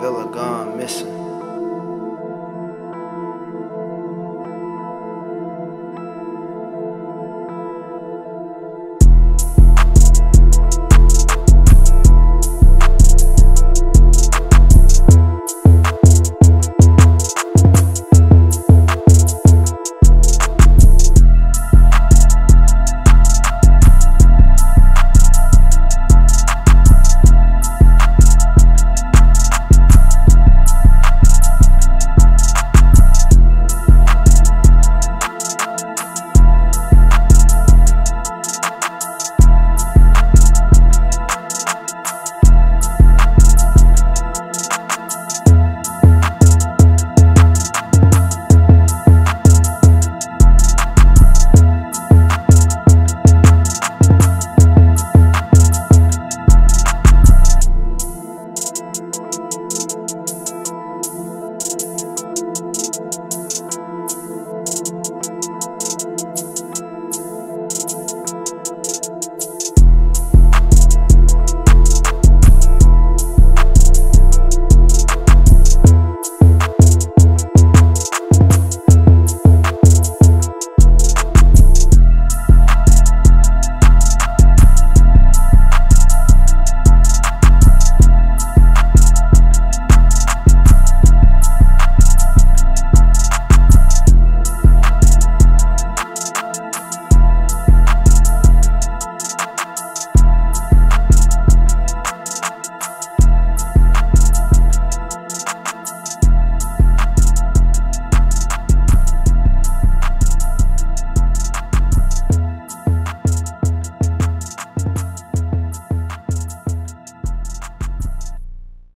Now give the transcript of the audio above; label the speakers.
Speaker 1: Villa gone missing.